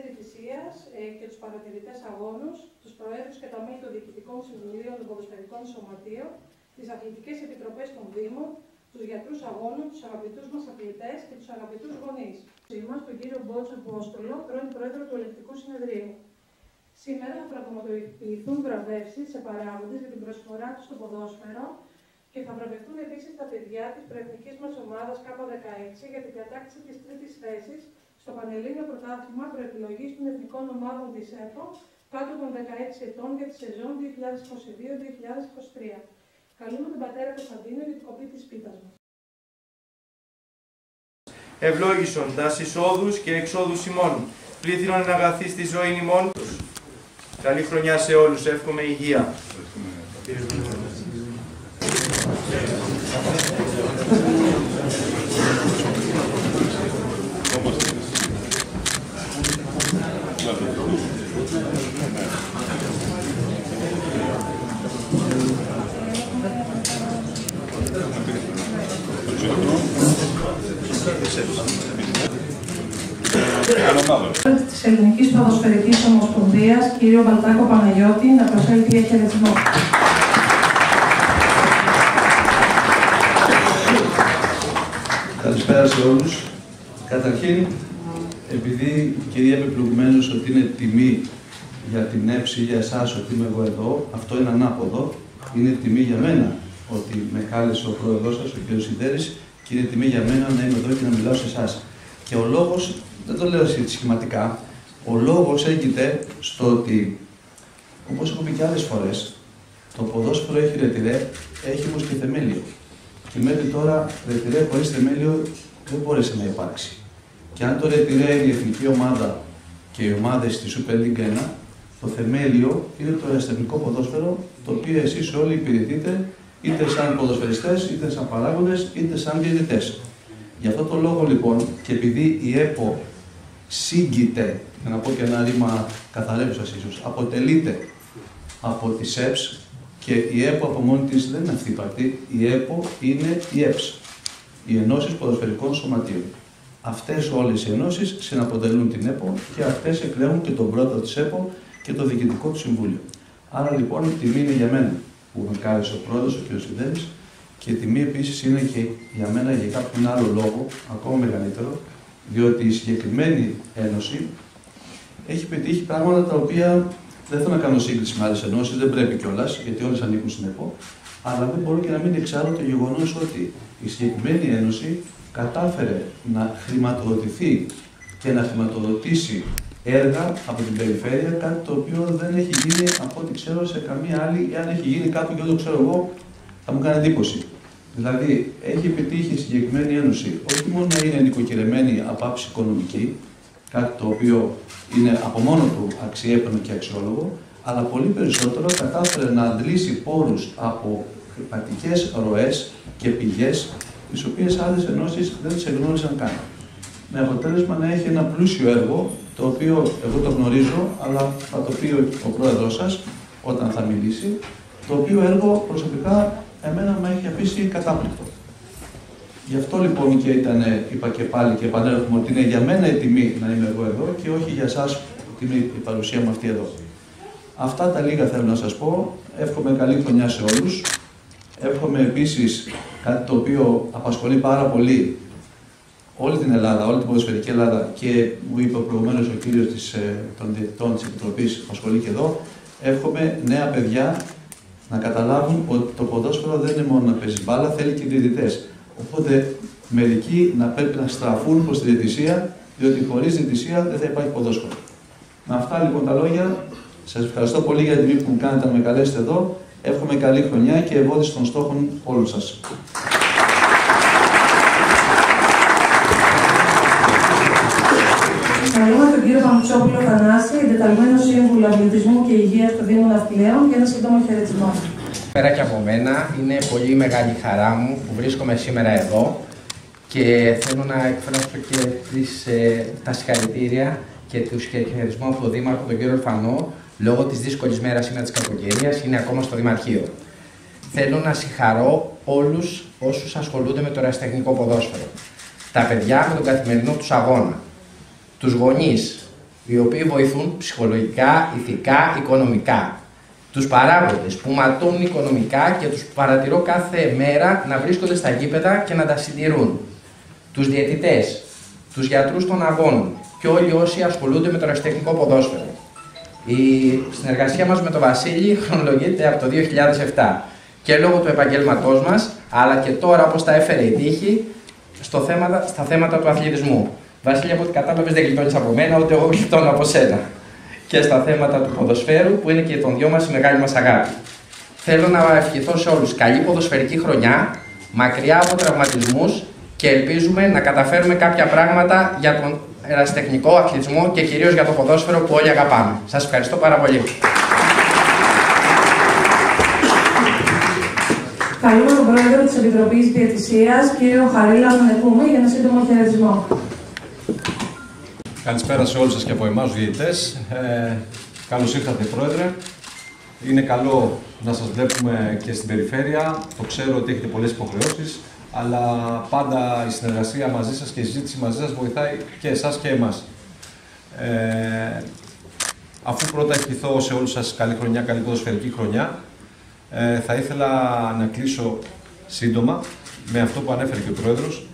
παρατηρητέ διαιτησίας ε, και τους παρατηρητές αγώνους, τους προέδρους και τα μέλη των διοικητικών συμβουλίων των ποδοσφαιρικών σωματείων, τις αθλητικές επιτροπές των Δήμων, τους γιατρούς αγώνων, τους αγαπητούς μας αθλητές και τους αγαπητούς γονείς. Μα τον κύριο Μπότσο Μπόστολο, πρώην πρόεδρο του Ελεκτικού Συνεδρίου. Σήμερα θα πραγματοποιηθούν βραβεύσεις σε παράγοντες για την προσφορά τους στο ποδόσφαιρο και θα βραβευτούν επίσης τα παιδιά της προεθνικής μας ομάδας K16 για την κατάκτηση της τρίτης θέσης στο Πανελλήνιο Πρωτάθλημα Προεπιλογής των Εθνικών Ομάδων της ΕΠΟ κάτω των 16 ετών για τη σεζόν 2022-2023. Καλούμε τον πατέρα Κωνσταντίνο για την κοπή της πίτα μας. Ευλόγησον τας εισόδους και εξόδους ημών, πλήθυνον αγαθή στη ζωή ημών. Καλή χρονιά σε όλους, εύχομαι υγεία. Τη Ελληνική Ποδοσφαιρικής Ομοσπονδίας, κύριο Μπαλτάκο Παναγιώτη, να προσφέρει της χαιρετισμό. Καλησπέρα σε όλους. Καταρχήν, επειδή η κυρία είπε προηγουμένως ότι είναι τιμή για την έψη για εσάς ότι είμαι εγώ εδώ, αυτό είναι ανάποδο. Είναι τιμή για μένα ότι με κάλεσε ο πρόεδρος σας, ο κ. Σιδέρης, και είναι τιμή για μένα να είμαι εδώ και να μιλάω σε εσάς. Και ο λόγος, δεν το λέω σχηματικά, ο λόγος έγινε στο ότι, όπως έχω πει και άλλες φορές, το ποδόσφαιρο έχει ρετυρέ, έχει όμως και θεμέλιο. Και μέχρι τώρα ρετυρέ χωρίς θεμέλιο δεν μπόρεσε να υπάρξει. Και αν το ρετυρέ είναι η εθνική ομάδα και οι ομάδες στη Super League 1, το θεμέλιο είναι το αριστερικό ποδόσφαιρο, το οποίο εσείς όλοι υπηρετείτε είτε σαν ποδοσφαιριστές, είτε σαν παράγοντες, είτε σαν διαιτητές. Γι' αυτό το λόγο λοιπόν και επειδή η ΕΠΟ σύγκυται, για να πω και ένα ρήμα καθαρέψας ίσως, αποτελείται από τις ΕΠΣ και η ΕΠΟ από μόνη της δεν είναι αυθύπαρτη, η ΕΠΟ είναι η ΕΠΣ, οι Ενώσεις Ποδοσφαιρικών Σωματείων. Αυτές όλες οι ενώσεις συναποτελούν την ΕΠΟ και αυτές εκλέγουν και τον πρόεδρο της ΕΠΟ και το διοικητικό του συμβούλιο. Άρα λοιπόν τιμή είναι για μένα που με κάλεσε ο πρόεδρος, ο κ. Σιδέρη, και τιμή επίσης είναι και για μένα για κάποιον άλλο λόγο, ακόμα μεγαλύτερο, διότι η συγκεκριμένη ένωση έχει πετύχει πράγματα τα οποία δεν θέλω να κάνω σύγκριση με άλλες ενώσεις, δεν πρέπει κιόλας, γιατί όλες ανήκουν στην ΕΠΟ, αλλά δεν μπορώ και να μην εξάρω το γεγονός ότι η συγκεκριμένη ένωση κατάφερε να χρηματοδοτηθεί και να χρηματοδοτήσει έργα από την περιφέρεια, κάτι το οποίο δεν έχει γίνει από ό,τι ξέρω σε καμία άλλη, ή αν έχει γίνει κάπου και δεν το ξέρω εγώ, θα μου κάνει εντύπωση. Δηλαδή, έχει επιτύχει η συγκεκριμένη ένωση όχι μόνο να είναι νοικοκυρεμένη από άψη οικονομική, κάτι το οποίο είναι από μόνο του αξιέπαινο και αξιόλογο, αλλά πολύ περισσότερο κατάφερε να αντλήσει πόρους από χρηματικές ροές και πηγές, τις οποίες άλλες ενώσεις δεν τις εγνώρισαν καν. Με αποτέλεσμα να έχει ένα πλούσιο έργο, το οποίο εγώ το γνωρίζω, αλλά θα το πει ο πρόεδρος σας όταν θα μιλήσει, το οποίο έργο προσωπικά εμένα με έχει αφήσει κατάπληκτο. Γι' αυτό λοιπόν και ήταν, είπα και πάλι και επανέρχομαι ότι είναι για μένα η τιμή να είμαι εγώ εδώ και όχι για εσάς που είναι η παρουσία μου αυτή εδώ. Αυτά τα λίγα θέλω να σας πω. Εύχομαι καλή χρονιά σε όλους. Εύχομαι επίσης κάτι το οποίο απασχολεί πάρα πολύ όλη την Ελλάδα, όλη την ποδοσφαιρική Ελλάδα και μου είπε προηγουμένως ο κύριος ε, των διαιτητών της Επιτροπής που ασχολεί και εδώ, εύχομαι νέα παιδιά να καταλάβουν ότι το ποδόσφαιρο δεν είναι μόνο να παίζει μπάλα, θέλει και διαιτητές. Οπότε μερικοί να πρέπει να στραφούν προς τη διαιτησία, διότι χωρίς διαιτησία δεν θα υπάρχει ποδόσφαιρο. Με αυτά λοιπόν τα λόγια, σας ευχαριστώ πολύ για την τιμή που μου κάνετε να με καλέσετε εδώ. Εύχομαι καλή χρονιά και ευόδηση των στόχων όλων σας. Καλούμε τον κύριο Αμψόπουλο Θανάση, εντεταλμένο σύμβουλο αθλητισμού και υγείας του Δήμου Ναυτιλίων, για ένα σύντομο χαιρετισμό. Πέρα και από μένα, είναι πολύ μεγάλη χαρά μου που βρίσκομαι σήμερα εδώ και θέλω να εκφράσω και τις, ε, τα συγχαρητήρια και του χαιρετισμού από τον Δήμαρχο, τον κύριο Ορφανό, λόγω της δύσκολης μέρας σήμερα της κακοκαιρίας, είναι ακόμα στο Δημαρχείο. Θέλω να συγχαρώ όλους όσους ασχολούνται με το ερασιτεχνικό ποδόσφαιρο. Τα παιδιά με τον καθημερινό τους αγώνα. Τους γονείς, οι οποίοι βοηθούν ψυχολογικά, ηθικά, οικονομικά. Τους παράγοντες που ματώνουν οικονομικά και τους παρατηρώ κάθε μέρα να βρίσκονται στα γήπεδα και να τα συντηρούν. Τους διαιτητές, τους γιατρούς των αγώνων και όλοι όσοι ασχολούνται με το ραστεχνικό ποδόσφαιρο. Η συνεργασία μας με τον Βασίλη χρονολογείται από το 2007 και λόγω του επαγγέλματός μας, αλλά και τώρα όπως τα έφερε η τύχη, στο θέματα, στα θέματα του αθλητισμού. Βασίλη, από ό,τι κατάλαβες, δεν γλιτώνεις από μένα, ούτε εγώ γλιτώνω από σένα. Και στα θέματα του ποδοσφαίρου, που είναι και των δυο μας η μεγάλη μας αγάπη. Θέλω να ευχηθώ σε όλους καλή ποδοσφαιρική χρονιά, μακριά από τραυματισμούς και ελπίζουμε να καταφέρουμε κάποια πράγματα για τον ερασιτεχνικό αθλητισμό και κυρίως για το ποδόσφαιρο που όλοι αγαπάμε. Σας ευχαριστώ πάρα πολύ. Καλούμε τον πρόεδρο της Επιτροπής Διαιτησίας, κύριο Χαρίλα Μενεκούμη, για ένα σύντομο χαιρετισμό. Καλησπέρα σε όλους σας και από εμάς τους διαιτητές. Ε, καλώς ήρθατε Πρόεδρε. Είναι καλό να σας βλέπουμε και στην περιφέρεια. Το ξέρω ότι έχετε πολλές υποχρεώσεις, αλλά πάντα η συνεργασία μαζί σας και η συζήτηση μαζί σας βοηθάει και εσάς και εμάς. Ε, αφού πρώτα ευχηθώ σε όλους σας καλή χρονιά, καλή ποδοσφαιρική χρονιά, ε, θα ήθελα να κλείσω σύντομα με αυτό που ανέφερε και ο Πρόεδρος.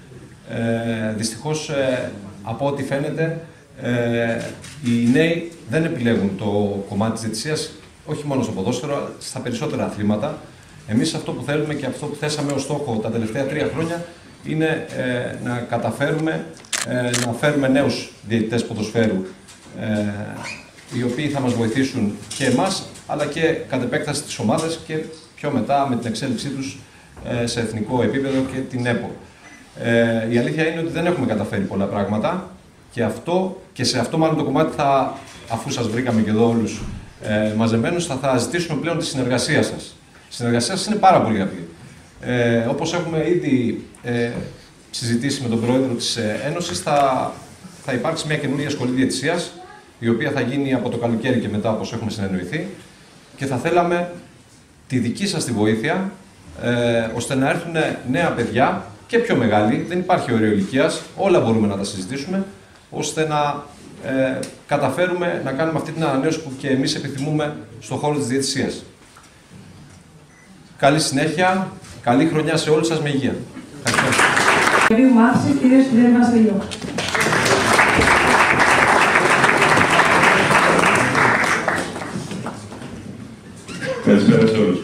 Ε, δυστυχώς, ε, από ό,τι φαίνεται, ε, οι νέοι δεν επιλέγουν το κομμάτι της διαιτησίας, όχι μόνο στο ποδόσφαιρο, αλλά στα περισσότερα αθλήματα. Εμείς αυτό που θέλουμε και αυτό που θέσαμε ως στόχο τα τελευταία τρία χρόνια είναι ε, να καταφέρουμε ε, να φέρουμε νέους διαιτητές ποδοσφαίρου ε, οι οποίοι θα μας βοηθήσουν και εμάς αλλά και κατ' επέκταση τις ομάδες και πιο μετά με την εξέλιξή τους ε, σε εθνικό επίπεδο και την ΕΠΟ. Ε, η αλήθεια είναι ότι δεν έχουμε καταφέρει πολλά πράγματα και, αυτό, και σε αυτό μάλλον το κομμάτι θα, αφού σας βρήκαμε και εδώ όλους ε, μαζεμένους, θα, θα ζητήσουμε πλέον τη συνεργασία σας. Η συνεργασία σας είναι πάρα πολύ απλή. Ε, όπως έχουμε ήδη ε, συζητήσει με τον πρόεδρο της ε, Ένωσης, θα, θα υπάρξει μια καινούργια σχολή διαιτησίας, η οποία θα γίνει από το καλοκαίρι και μετά, όπως έχουμε συνεννοηθεί, και θα θέλαμε τη δική σας τη βοήθεια, ε, ώστε να έρθουν νέα παιδιά και πιο μεγάλοι, δεν υπάρχει όριο ηλικίας, όλα μπορούμε να τα συζητήσουμε, ώστε να ε, καταφέρουμε να κάνουμε αυτή την ανανέωση που και εμείς επιθυμούμε στον χώρο της διαιτησίας. Καλή συνέχεια, καλή χρονιά σε όλους σας με υγεία. Καλησπέρα σε όλους.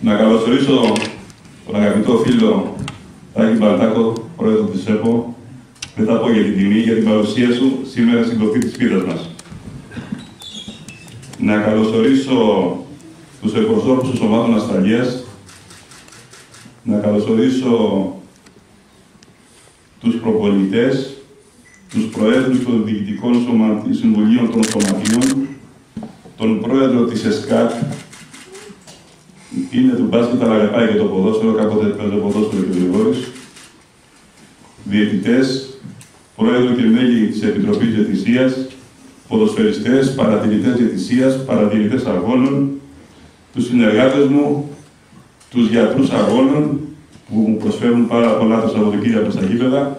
Να καλωσορίσω τον αγαπητό φίλο Τάκη Μπαλτάκο, πρόεδρο της ΕΠΟ, δεν θα πω για την τιμή, για την παρουσία σου σήμερα στην κοφή της πίτας μας. Να καλωσορίσω τους εκπροσώπους των σωμάτων ασφαλείας, να καλωσορίσω τους προπολιτές, τους προέδρους των διοικητικών συμβουλίων των σωματείων, τον πρόεδρο της ΕΣΚΑΤ, είναι του μπάσκετ, αλλά αγαπάει και το ποδόσφαιρο, κάποτε παίζει ποδόσφαιρο και ο Γρηγόρης, διαιτητές, πρόεδρο και μέλη της Επιτροπής Διατησίας, ποδοσφαιριστές, παρατηρητές διατησίας, παρατηρητές αγώνων, τους συνεργάτες μου, τους γιατρούς αγώνων, που μου προσφέρουν πάρα πολλά τα Σαββατοκύριακα στα γήπεδα,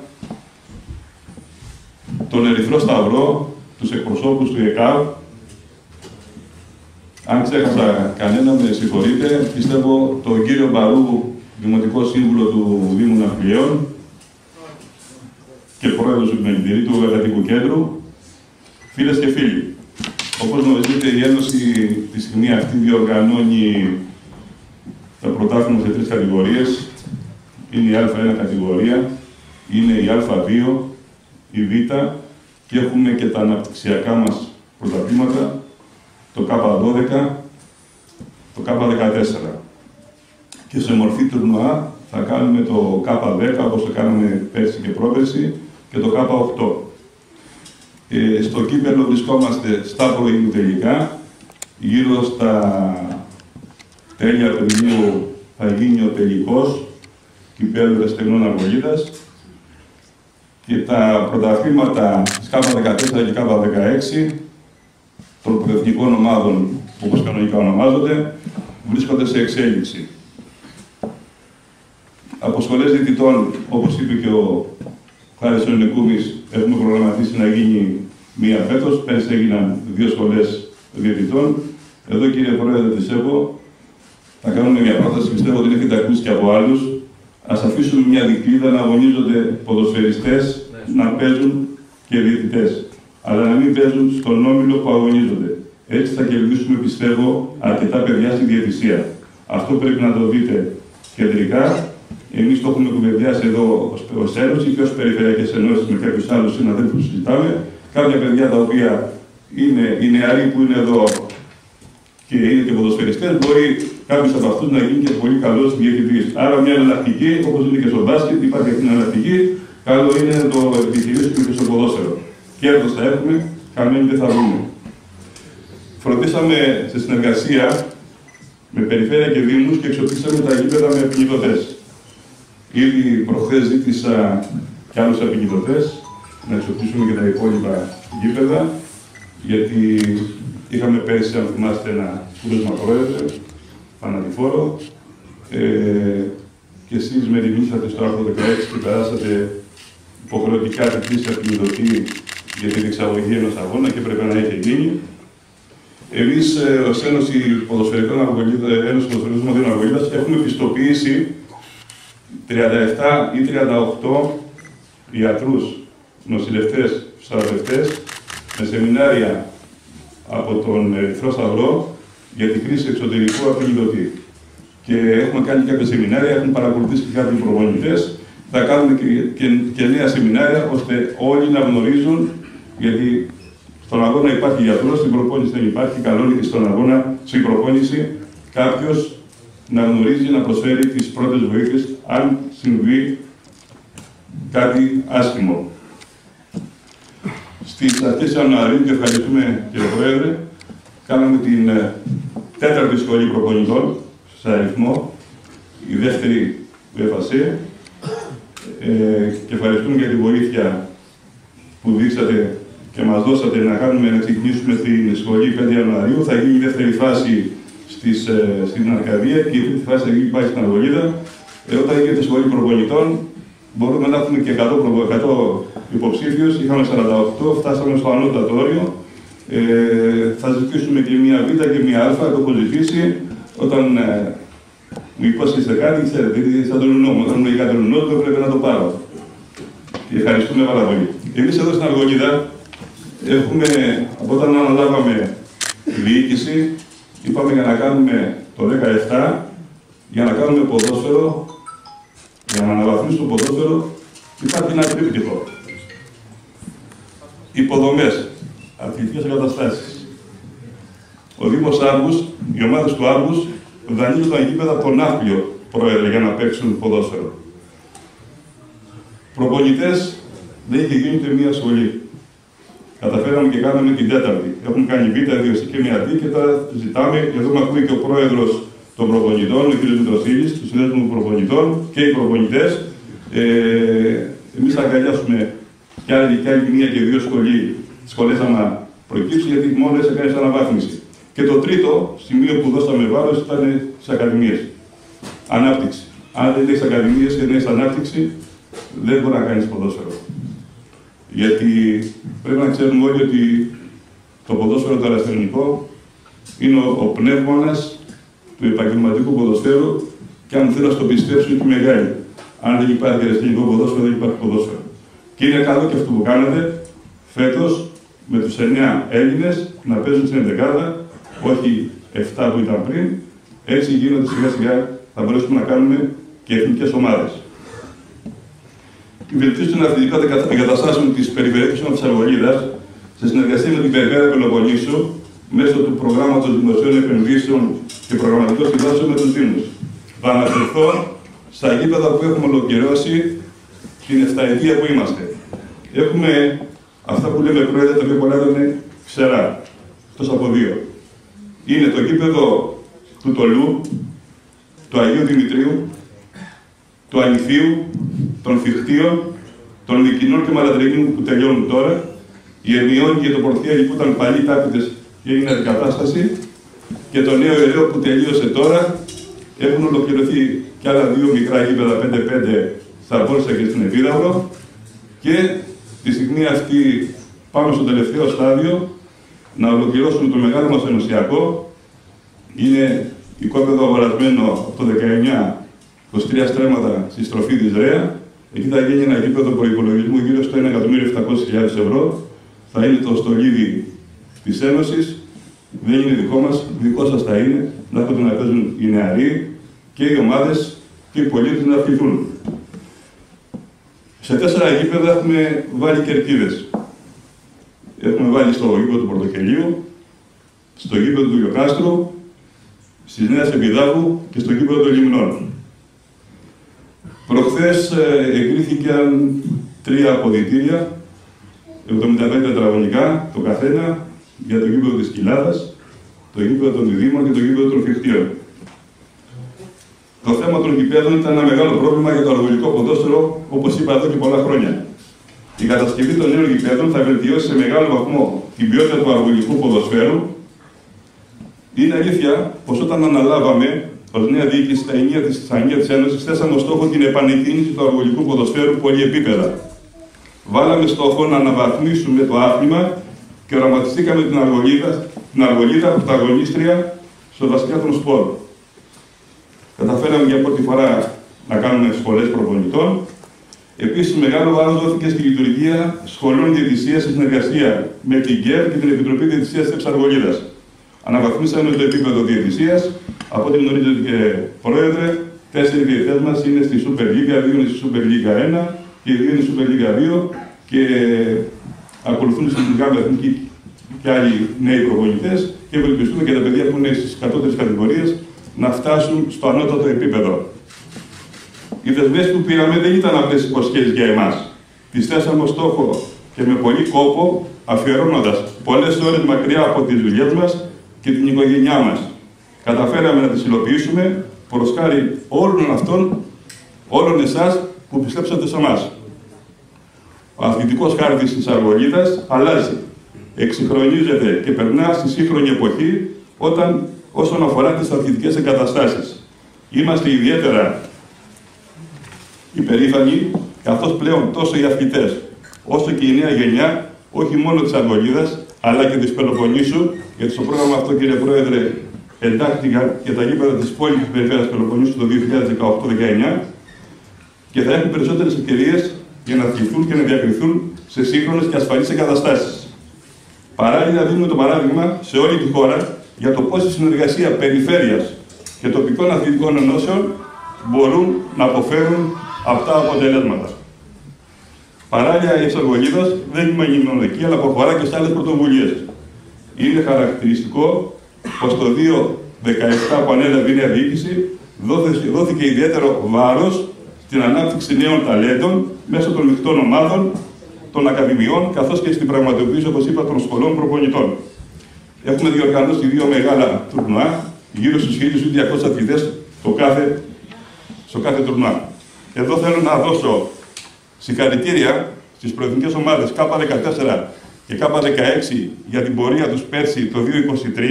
τον Ερυθρό Σταυρό, τους εκπροσώπους του ΕΚΑΒ, αν ξέχασα κανένα, με συγχωρείτε, πιστεύω τον κύριο Μπαρού, Δημοτικό Σύμβουλο του Δήμου Ναυπλιών, και πρόεδρος του Επιμελητηρίου του Εργατικού Κέντρου, φίλες και φίλοι. Όπως γνωρίζετε, η Ένωση τη στιγμή αυτή διοργανώνει τα πρωτάθλημα σε τρεις κατηγορίες. Είναι η Α1 κατηγορία, είναι η Α2, η Β και έχουμε και τα αναπτυξιακά μας πρωταθλήματα, το K12, το K14. Και σε μορφή τουρνουά θα κάνουμε το K10, όπως το κάναμε πέρσι και πρόπερσι, και το K8. Ε, στο κύπελο βρισκόμαστε στα πρωινού τελικά. Γύρω στα τέλεια Απριλίου θα γίνει ο τελικός κυπέλου Ρεστεγνών Αργολίδας και τα πρωταθλήματα της ΚΑΠΑ 14 και ΚΑΠΑ 16 των προεθνικών ομάδων, όπως κανονικά ονομάζονται, βρίσκονται σε εξέλιξη. Από σχολές διαιτητών, όπως είπε και ο Χάρης Νεκούμης, έχουμε προγραμματίσει να γίνει μία φέτος. Πέρσι έγιναν δύο σχολές διαιτητών. Εδώ, κύριε Πρόεδρε της ΕΠΟ, θα κάνουμε μια πρόταση, πιστεύω ότι έχετε ακούσει και από άλλους. Ας αφήσουμε μια δικλίδα να αγωνίζονται ποδοσφαιριστές, να παίζουν και διαιτητές. Αλλά να μην παίζουν στον όμιλο που αγωνίζονται. Έτσι θα κερδίσουμε, πιστεύω, αρκετά παιδιά στη διαιτησία. Αυτό πρέπει να το δείτε κεντρικά Εμείς το έχουμε κουβεντιάσει εδώ ως Ένωση και ως Περιφερειακές Ενώσεις με κάποιους άλλους συναδέλφους που συζητάμε. Κάποια παιδιά τα οποία είναι οι νεαροί που είναι εδώ και είναι και ποδοσφαιριστές, μπορεί κάποιος από αυτούς να γίνει και πολύ καλός διοικητής. Άρα, μια εναλλακτική, όπως είναι και στο μπάσκετ, υπάρχει αυτή η εναλλακτική. Καλό είναι να το επιχειρήσουμε και στο ποδόσφαιρο. Κέρδος θα έχουμε, χαμένοι δεν θα βγούμε. Φροντίσαμε σε συνεργασία με περιφέρεια και δήμους και εξοπλίσαμε τα γήπεδα με επικοινωτές. Ήδη προχθές ζήτησα και άλλους απεικιδωτές να εξοπλίσουμε και τα υπόλοιπα γήπεδα, γιατί είχαμε πέρσι, αν θυμάστε, ένα σπουδασμα πρόεδρε, Παναδιφόρο, ε, και εσείς με δημήσατε στο άρθρο 16 και περάσατε υποχρεωτικά την κλίση απεικιδωτή για την εξαγωγή ενός αγώνα και πρέπει να έχει γίνει. Εμείς, ε, ως Ένωση Ποδοσφαιρικών Αγωγίδα, Ένωση Ποδοσφαιρικών έχουμε πιστοποιήσει 37 ή 38 ιατρούς, νοσηλευτές, θεραπευτές με σεμινάρια από τον Ερυθρό Σταυρό για την κρίση εξωτερικού απειλητωτή. Και έχουμε κάνει κάποια σεμινάρια, έχουν παρακολουθήσει και κάποιοι προπονητές. Θα κάνουμε και, και, και, νέα σεμινάρια ώστε όλοι να γνωρίζουν, γιατί στον αγώνα υπάρχει γιατρό, στην προπόνηση δεν υπάρχει. Καλό είναι και στον αγώνα, στην προπόνηση, κάποιος να γνωρίζει να προσφέρει τις πρώτες βοήθειες αν συμβεί κάτι άσχημο. Στις αρχές Ιανουαρίου, και ευχαριστούμε κύριε Πρόεδρε, κάναμε την ε, τέταρτη σχολή προπονητών σε αριθμό, η δεύτερη που έφασε, ε, και ευχαριστούμε για τη βοήθεια που δείξατε και μας δώσατε να κάνουμε να ξεκινήσουμε την σχολή 5 Ιανουαρίου. Θα γίνει η δεύτερη φάση στις, ε, στην Αρκαδία και η τρίτη φάση θα γίνει πάει στην Αργολίδα. Ε, όταν γίνεται σχολή προπονητών, μπορούμε να έχουμε και 100, 100 υποψήφιους. Είχαμε 48, φτάσαμε στο ανώτατο όριο. Ε, θα ζητήσουμε και μία Β και μία Α, το έχω ζητήσει. Όταν ε, μου υπόσχεστε κάτι, ξέρετε, σαν τον νόμο. Όταν μου λέει τον νόμο, πρέπει να το πάρω. Και ευχαριστούμε πάρα πολύ. Εμείς εδώ στην Αργολίδα έχουμε, από όταν αναλάβαμε διοίκηση, Είπαμε για να κάνουμε το 17, για να κάνουμε ποδόσφαιρο, για να αναβαθμίσουμε το ποδόσφαιρο, υπάρχει ένα τρίπτυχο. Υποδομές, αθλητικές εγκαταστάσεις. Ο Δήμος Άργους, οι ομάδες του Άργους, δανείζουν τα γήπεδα από τον Ναύπλιο, πρόεδρε, για να παίξουν ποδόσφαιρο. Προπονητές δεν είχε γίνει ούτε μία σχολή. Καταφέραμε και κάναμε την τέταρτη. Έχουμε κάνει β' και μια δι και τώρα ζητάμε, εδώ με ακούει και ο πρόεδρος των προπονητών, ο κ. Μητροσίλη, του συνέδριου προπονητών και οι προπονητές. Ε, Εμείς θα αγκαλιάσουμε κι άλλη, κι άλλη μία και δύο σχολή, σχολές να προκύψει, γιατί μόνο έτσι έκανε αναβάθμιση. Και το τρίτο σημείο που δώσαμε βάρος ήταν στις ακαδημίες. Ανάπτυξη. Αν δεν έχεις ακαδημίες και δεν έχεις ανάπτυξη, δεν μπορεί να κάνεις ποδόσφαιρο. Γιατί πρέπει να ξέρουμε όλοι ότι το ποδόσφαιρο το αεραστεχνικό είναι ο, ο πνεύμονας του επαγγελματικού ποδοσφαίρου και αν θέλω να το πιστέψω είναι και μεγάλη. Αν δεν υπάρχει αεραστεχνικό ποδόσφαιρο, δεν υπάρχει ποδόσφαιρο. Και είναι καλό και αυτό που κάνετε φέτος με τους 9 Έλληνες να παίζουν στην 11 όχι 7 που ήταν πριν. Έτσι γίνονται σιγά σιγά θα μπορέσουμε να κάνουμε και εθνικές ομάδες η βελτίωση των αθλητικών εγκαταστάσεων της Περιφερειακής Ένωσης Αργολίδας, σε συνεργασία με την Περιφέρεια Πελοποννήσου, μέσω του προγράμματος δημοσίων επενδύσεων και προγραμματικών επιδόσεων με τους Δήμους. Θα αναφερθώ στα γήπεδα που έχουμε ολοκληρώσει την 7 που είμαστε. Έχουμε Αυτά που λέμε πρόεδρε, τα πιο πολλά είναι ξερά. Εκτό από δύο. Είναι το γήπεδο του Τολού, του Αγίου Δημητρίου, του Ανηθίου, των Φιχτίων, των Λυκινών και Μαλατρινίων που τελειώνουν τώρα, η Ερμιόνη και το Πορθιέλη που ήταν παλιοί τάπητες και έγινε αντικατάσταση, και το νέο ιερέο που τελείωσε τώρα, έχουν ολοκληρωθεί και άλλα δύο μικρά γήπεδα 5-5 στα Βόρσα και στην Επίδαυρο και τη στιγμή αυτή πάμε στο τελευταίο στάδιο να ολοκληρώσουμε το μεγάλο μας ενωσιακό. Είναι οικόπεδο αγορασμένο από το 19, 23 στρέμματα στη στροφή της ΡΕΑ. Εκεί θα γίνει ένα γήπεδο προπολογισμού γύρω στο 1.700.000 ευρώ. Θα είναι το στολίδι της Ένωσης. Δεν είναι δικό μας, δικό σας θα είναι. Να έρχονται να παίζουν οι νεαροί και οι ομάδες και οι πολίτες να αφηθούν. Σε τέσσερα γήπεδα έχουμε βάλει κερκίδες. Έχουμε βάλει στο γήπεδο του Πορτοκελίου, στο γήπεδο του Γιοκάστρου, στις Νέες Επιδάβου και στο γήπεδο των Λιμνών. Προχθές ε, εγκρίθηκαν τρία αποδητήρια, 75 τετραγωνικά το καθένα, για το γήπεδο της Κοιλάδας, το γήπεδο των Διδήμων και το γήπεδο των Φιχτίων. Το θέμα των γηπέδων ήταν ένα μεγάλο πρόβλημα για το αργολικό ποδόσφαιρο, όπως είπα εδώ και πολλά χρόνια. Η κατασκευή των νέων γηπέδων θα βελτιώσει σε μεγάλο βαθμό την ποιότητα του αργολικού ποδοσφαίρου. Είναι αλήθεια πως όταν αναλάβαμε ως νέα διοίκηση στα ενία τη Αγία της Ένωσης, θέσαμε στόχο την επανεκκίνηση του αργολικού ποδοσφαίρου πολύ επίπεδα. Βάλαμε στόχο να αναβαθμίσουμε το άθλημα και οραματιστήκαμε την αργολίδα, την αργολίδα πρωταγωνίστρια στο βασικά των σπόρων. Καταφέραμε για πρώτη φορά να κάνουμε σχολές προπονητών. Επίσης, μεγάλο βάρος δόθηκε στη λειτουργία σχολών διαιτησίας σε συνεργασία με την ΚΕΡ και την Επιτροπή Διαιτησίας της Εξαργολίδα. Αναβαθμίσαμε το επίπεδο διαιτησίας. Από ό,τι γνωρίζετε και πρόεδρε, τέσσερις διαιτητές μας είναι στη Super League, δύο είναι στη Super League 1 και δύο είναι στη Super League 2 και ακολουθούν στην Γκάμπα Εθνική και άλλοι νέοι προπονητές και ευελπιστούμε και τα παιδιά που είναι στις κατώτερες κατηγορίες να φτάσουν στο ανώτατο επίπεδο. Οι δεσμεύσεις που πήραμε δεν ήταν απλές υποσχέσεις για εμάς. Τις θέσαμε ως στόχο και με πολύ κόπο, αφιερώνοντας πολλές ώρες μακριά από τις δουλειές μας και την οικογένειά μας. Καταφέραμε να τι υλοποιήσουμε προ χάρη όλων αυτών, όλων εσάς που πιστέψατε σε εμά. Ο αθλητικός χάρτης της Αργολίδας αλλάζει, εξυγχρονίζεται και περνά στη σύγχρονη εποχή όταν όσον αφορά τις αθλητικές εγκαταστάσεις. Είμαστε ιδιαίτερα υπερήφανοι, καθώς πλέον τόσο οι αθλητές, όσο και η νέα γενιά, όχι μόνο της Αργολίδας, αλλά και της Πελοποννήσου, γιατί στο πρόγραμμα αυτό, κύριε Πρόεδρε, εντάχθηκαν και τα γήπεδα της πόλης της Περιφέρειας Πελοποννήσου το 2018-19 και θα έχουν περισσότερες ευκαιρίες για να αθληθούν και να διακριθούν σε σύγχρονες και ασφαλείς εγκαταστάσεις. Παράλληλα, δίνουμε το παράδειγμα σε όλη τη χώρα για το πώς η συνεργασία περιφέρειας και τοπικών αθλητικών ενώσεων μπορούν να αποφέρουν αυτά αποτελέσματα. Παράλληλα, η Εξαργολίδα δεν είναι μόνο εκεί, αλλά προχωρά και σε άλλες πρωτοβουλίες. Είναι χαρακτηριστικό πως το 2017 που ανέλαβε η νέα διοίκηση δόθηκε ιδιαίτερο βάρος στην ανάπτυξη νέων ταλέντων μέσω των μεικτών ομάδων, των ακαδημιών, καθώς και στην πραγματοποίηση, όπως είπα, των σχολών προπονητών. Έχουμε διοργανώσει δύο μεγάλα τουρνουά, γύρω στους 1.200 αθλητές στο κάθε, στο κάθε τουρνουά. Εδώ θέλω να δώσω συγχαρητήρια στις προεθνικές ομάδες K14 και K16 για την πορεία τους πέρσι το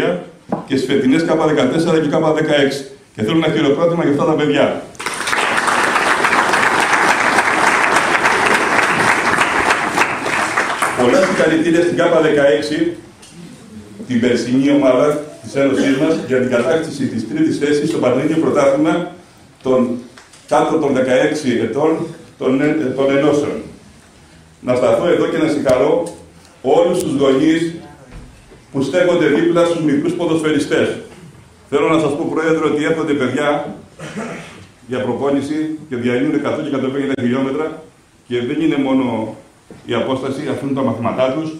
2023 και στις φετινές K14 και K16. Και θέλω ένα χειροκρότημα για αυτά τα παιδιά. Πολλά συγχαρητήρια στην K16 την περσινή ομάδα της Ένωσής μας για την κατάκτηση της τρίτης θέσης στο Πανελλήνιο Πρωτάθλημα των κάτω των 16 ετών των, των ενώσεων. Να σταθώ εδώ και να συγχαρώ όλους τους γονείς που στέκονται δίπλα στους μικρούς ποδοσφαιριστές. Θέλω να σας πω, Πρόεδρο, ότι έρχονται παιδιά για προπόνηση και διανύουν 100 και 150 χιλιόμετρα και δεν είναι μόνο η απόσταση, αφήνουν τα μαθήματά τους,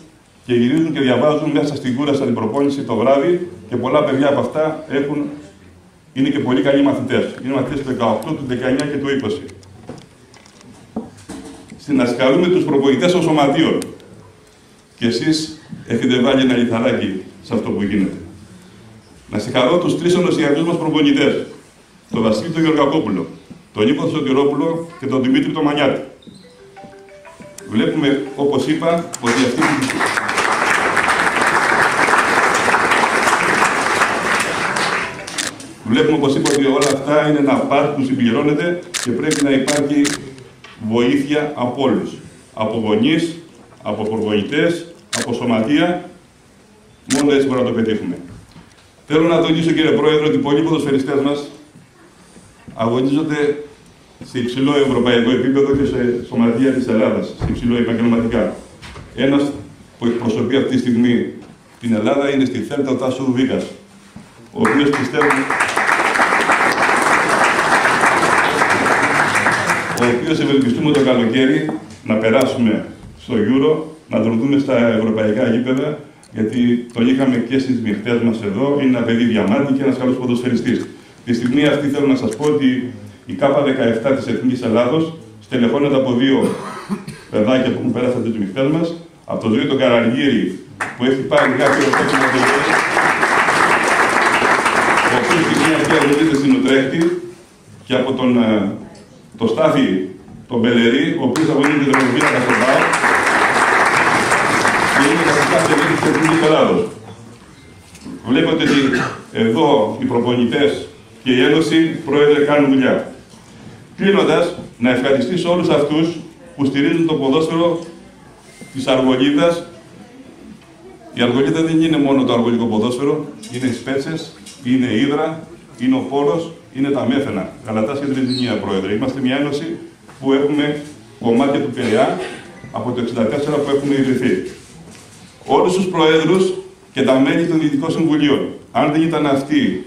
και γυρίζουν και διαβάζουν μέσα στην κούρα την προπόνηση το βράδυ και πολλά παιδιά από αυτά έχουν, είναι και πολύ καλοί μαθητές. Είναι μαθητές του 18, του 19 και του 20. Συνασκαλούμε τους προπονητές των σωματείων. και εσείς έχετε βάλει ένα λιθαράκι σε αυτό που γίνεται. Να συγχαρώ τους τρεις ονοσιακούς μας προπονητές, τον Βασίλη τον Γεωργακόπουλο, τον Νίκο Σωτηρόπουλο και τον Δημήτρη τον Μανιάτη. Βλέπουμε, όπως είπα, ότι αυτή που... Βλέπουμε, όπως είπα, ότι όλα αυτά είναι ένα πάρκ που συμπληρώνεται και πρέπει να υπάρχει βοήθεια από όλους. Από γονείς, από προπονητές, από σωματεία. Μόνο έτσι μπορούμε να το πετύχουμε. Θέλω να τονίσω, κύριε Πρόεδρε, ότι πολλοί ποδοσφαιριστές μας αγωνίζονται σε υψηλό ευρωπαϊκό επίπεδο και σε σωματεία της Ελλάδας, σε υψηλό επαγγελματικά. Ένας που εκπροσωπεί αυτή τη στιγμή την Ελλάδα είναι στη Θέλτα ο Τάσο Βίκας, ο οποίος πιστεύουμε ο οποίος ευελπιστούμε το καλοκαίρι να περάσουμε στο Euro, να τον δούμε στα ευρωπαϊκά γήπεδα, γιατί τον είχαμε και στις νυχτές μας εδώ, είναι ένα παιδί διαμάτι και ένας καλός ποδοσφαιριστής. Τη στιγμή αυτή θέλω να σας πω ότι η ΚΑΠΑ 17 της Εθνικής Ελλάδος στελεχώνεται από δύο παιδάκια που έχουν πέρασει από τις νυχτές μας, από το ζωή τον Καραργύρη, που έχει πάρει κάποιο ρεκόρ με το ο οποίος τη μία αγωνίζεται στην Ουτρέχτη, και από τον ε, το Στάθη τον Μπελερή, ο οποίος αγωνίζεται τον Βίλακα στον ΠΑΟ και είναι βασικά τελείως της Εθνικής Ελλάδος. Βλέπετε ότι εδώ οι προπονητές και η Ένωση πρόεδρε κάνουν δουλειά. Κλείνοντας, να ευχαριστήσω όλους αυτούς που στηρίζουν το ποδόσφαιρο της Αργολίδας. Η Αργολίδα δεν είναι μόνο το αργολικό ποδόσφαιρο, είναι οι σπέτσες, είναι η Ήδρα, είναι ο Πόλος, είναι τα Μέθαινα. Γαλατάς και Τριζινία, Πρόεδρε. Είμαστε μια ένωση που έχουμε κομμάτια του Πειραιά από το 1964 που έχουν ιδρυθεί. Όλους τους Προέδρους και τα μέλη των Διοικητικών Συμβουλίων, αν δεν ήταν αυτοί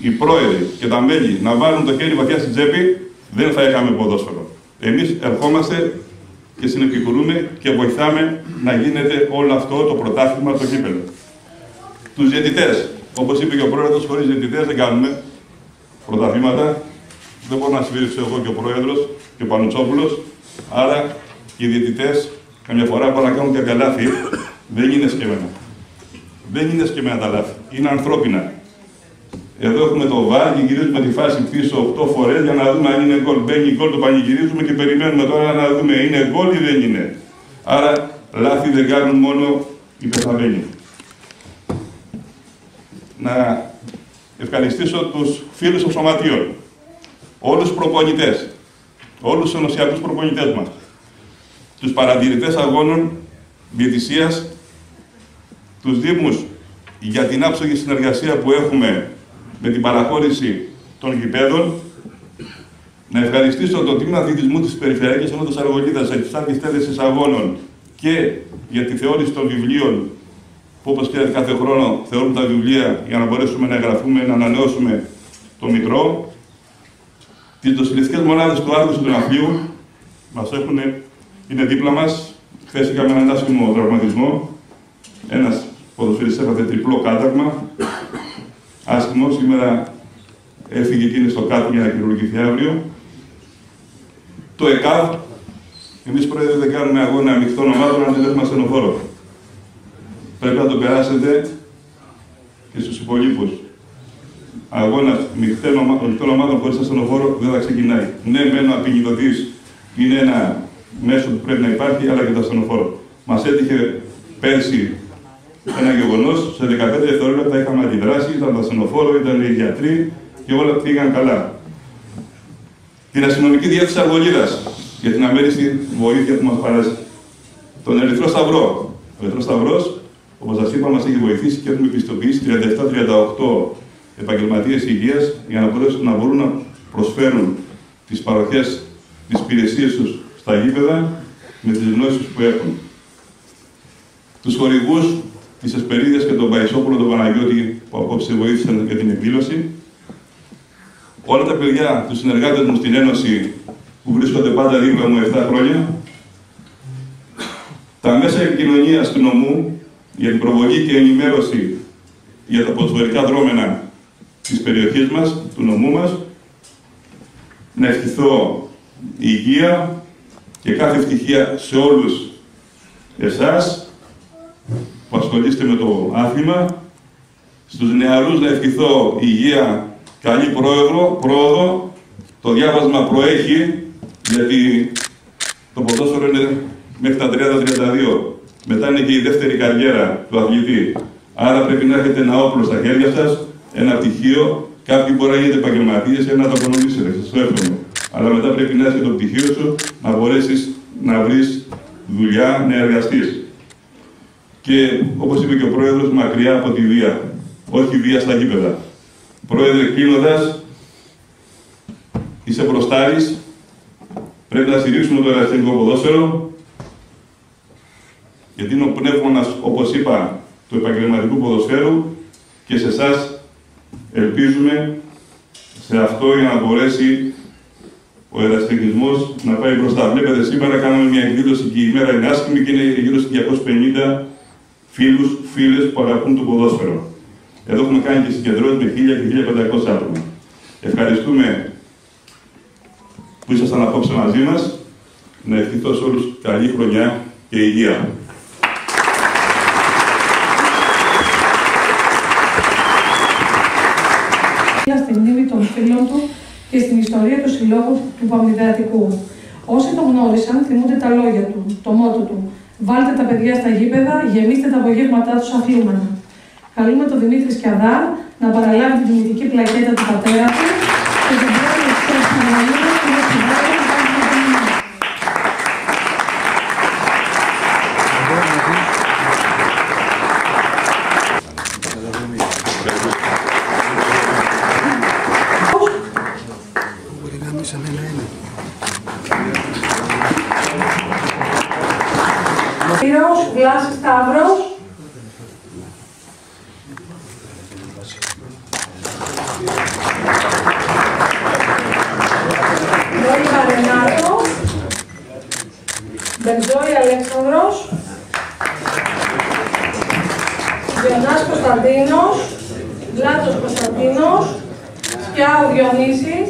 οι πρόεδροι και τα μέλη να βάλουν το χέρι βαθιά στην τσέπη, δεν θα είχαμε ποδόσφαιρο. Εμείς ερχόμαστε και συνεπικουρούμε και βοηθάμε να γίνεται όλο αυτό το πρωτάθλημα το κύπελο. Τους διαιτητές, όπως είπε και ο πρόεδρος, χωρίς διαιτητές δεν κάνουμε πρωταθλήματα. Δεν μπορώ να συμπηρίσω εγώ και ο πρόεδρος και ο Πανουτσόπουλος. Άρα οι διαιτητές καμιά φορά μπορούν να κάνουν κάποια λάθη. Δεν είναι σκεμμένα. Δεν είναι σκεμμένα τα λάθη. Είναι ανθρώπινα. Εδώ έχουμε το βάρ και γυρίζουμε τη φάση πίσω 8 φορές για να δούμε αν είναι γκολ. Μπαίνει γκολ, το πανηγυρίζουμε και περιμένουμε τώρα να δούμε είναι γκολ ή δεν είναι. Άρα λάθη δεν κάνουν μόνο οι πεθαμένοι. Να ευχαριστήσω τους φίλους των σωματείων, όλους τους προπονητές, όλους τους ενωσιακούς προπονητές μας, τους παρατηρητές αγώνων διαιτησίας, τους Δήμους για την άψογη συνεργασία που έχουμε με την παραχώρηση των γηπέδων, να ευχαριστήσω το τμήμα αθλητισμού της Περιφερειακής Ενότητας Αργολίδας για τις άδειες αγώνων και για τη θεώρηση των βιβλίων που όπως ξέρετε κάθε χρόνο θεωρούμε τα βιβλία για να μπορέσουμε να εγγραφούμε, να ανανεώσουμε το Μητρό. Τις δοσιλιστικές μονάδες του Άργου του Ναυπλίου μας έχουν, είναι δίπλα μας. Χθες είχαμε έναν άσχημο τραυματισμό. Ένας ποδοσφαιριστής έπαθε τριπλό κάταγμα. Άσχημο, σήμερα έφυγε και είναι στο κάτω για να χειρουργηθεί αύριο. Το ΕΚΑΒ, εμείς πρόεδρε δεν κάνουμε αγώνα ανοιχτών ομάδων αν δεν έχουμε ασθενοφόρο. Πρέπει να το περάσετε και στους υπολείπους. Αγώνας μεικτών ομάδων χωρίς ασθενοφόρο δεν θα ξεκινάει. Ναι, μένω απειγιδωτής είναι ένα μέσο που πρέπει να υπάρχει, αλλά και το ασθενοφόρο. Μας έτυχε πέρσι ένα γεγονός, σε 15 δευτερόλεπτα είχαμε αντιδράσει, ήταν το ασθενοφόρο, ήταν οι γιατροί και όλα πήγαν καλά. Την αστυνομική διεύθυνση Αργολίδα για την αμέριστη βοήθεια που μας παράζει. Τον Ερυθρό Σταυρό. Ο Ερυθρός Σταυρός Όπως σας είπα, μας έχει βοηθήσει και έχουμε πιστοποιήσει 37-38 επαγγελματίες υγείας για να μπορέσουν να μπορούν να προσφέρουν τις παροχές, τις υπηρεσίες τους στα γήπεδα με τις γνώσεις που έχουν. Τους χορηγούς, τη Εσπερίδα και τον Παϊσόπουλο, τον Παναγιώτη, που απόψε βοήθησαν για την εκδήλωση. Όλα τα παιδιά, τους συνεργάτες μου στην Ένωση, που βρίσκονται πάντα δίπλα μου 7 χρόνια. Τα μέσα επικοινωνίας του νομού, για την προβολή και ενημέρωση για τα ποδοσφαιρικά δρόμενα της περιοχής μας, του νομού μας, να ευχηθώ υγεία και κάθε ευτυχία σε όλους εσάς, που ασχολείστε με το άθλημα. Στους νεαρούς να ευχηθώ υγεία, καλή πρόεδρο, πρόοδο. Το διάβασμα προέχει, γιατί το ποδόσφαιρο είναι μέχρι τα 30-32. Μετά είναι και η δεύτερη καριέρα του αθλητή. Άρα πρέπει να έχετε ένα όπλο στα χέρια σας, ένα πτυχίο. Κάποιοι μπορεί να γίνετε επαγγελματίες ή να το οικονομήσετε. Σας το εύχομαι. Αλλά μετά πρέπει να έχει το πτυχίο σου να μπορέσεις να βρεις δουλειά, να εργαστείς. Και όπως είπε και ο πρόεδρος, μακριά από τη βία. Όχι βία στα γήπεδα. Πρόεδρε, κλείνοντας, είσαι μπροστάρη. Πρέπει να στηρίξουμε το ερασιτεχνικό ποδόσφαιρο. Γιατί είναι ο πνεύμονας, όπως είπα, του επαγγελματικού ποδοσφαίρου και σε εσάς ελπίζουμε σε αυτό για να μπορέσει ο ερασιτεχνισμός να πάει μπροστά. Βλέπετε, σήμερα κάναμε μια εκδήλωση και η μέρα είναι άσχημη και είναι γύρω στις 250 φίλους, φίλες που αγαπούν το ποδόσφαιρο. Εδώ έχουμε κάνει και συγκεντρώσεις με 1000 και 1500 άτομα. Ευχαριστούμε που ήσασταν απόψε μαζί μας. Να ευχηθώ σε όλους καλή χρονιά και υγεία. Στη μνήμη των φίλων του και στην ιστορία του συλλόγου του Παμιδεατικού. Όσοι τον γνώρισαν, θυμούνται τα λόγια του, το μότο του. Βάλτε τα παιδιά στα γήπεδα, γεμίστε τα απογεύματά τους αθλούμενα. Καλούμε τον Δημήτρης Σκιαδά να παραλάβει την τιμητική πλακέτα του πατέρα του και την πρώτη εξέλιξη του Μαλίνα και Κύριος Βλάσης Σταύρος. Νόημα Ρενάτο. Μπενζόη Αλέξανδρος. Διονάς Κωνσταντίνος. Βλάτος Κωνσταντίνος. Σκιάου Διονύσης.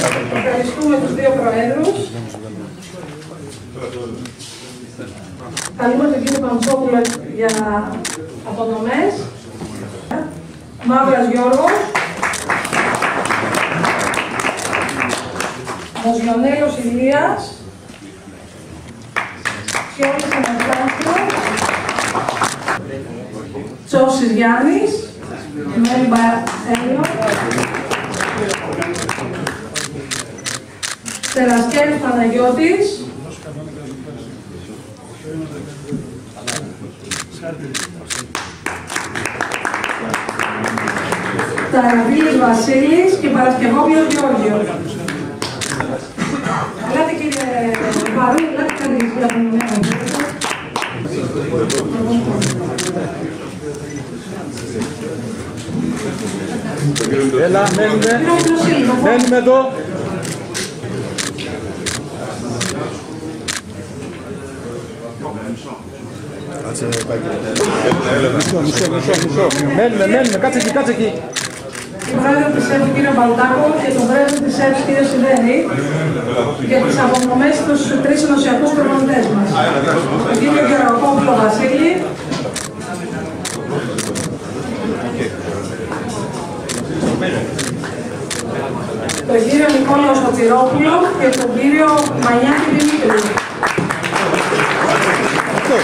Ευχαριστούμε τους δύο Προέδρους. Καλούμε τον κύριο Παντσόπουλο για απονομές. Μαύρας Γιώργος. Μοζιονέλος Ηλίας. Σιώλης Αναστάσιο. Τσώσης Γιάννης. Μέλμπα Έλιο. Τερασκέλης Παναγιώτης. Ταραβίλης Βασίλης και Παρασκευόπουλος Γεώργιος. Ελάτε κύριε Παρού, ελάτε καλή για τον Έλα, μένουμε. Μένουμε εδώ. Μισό, μισό, μισό, μισό. Μένουμε, μένουμε. Κάτσε εκεί, κάτσε εκεί. Τον πρόεδρο της ΕΦ κύριο Μπαλτάκο και τον πρόεδρο της ΕΦ κύριο Σιδέρη για τις απονομές στους τρεις ενωσιακούς προπονητές μας. Τον κύριος Γεροκόπουλο Βασίλη, τον κύριο Νικόλαος Σωτηρόπουλο και τον κύριο Μανιάκη Δημήτρη. Τις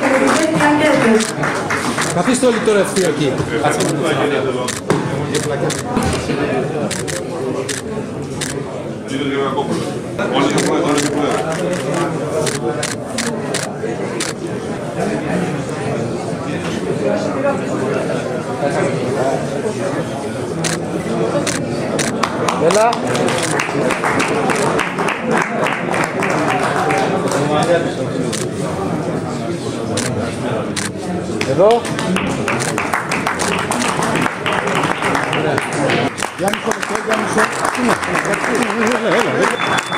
περιπτώσεις πλακέτες. Καθίστε όλοι τώρα ευθείο εκεί. Όλοι εδώ. Γιάννη Κολοκέ, Γιάννη Σόρ. Έλα, έλα.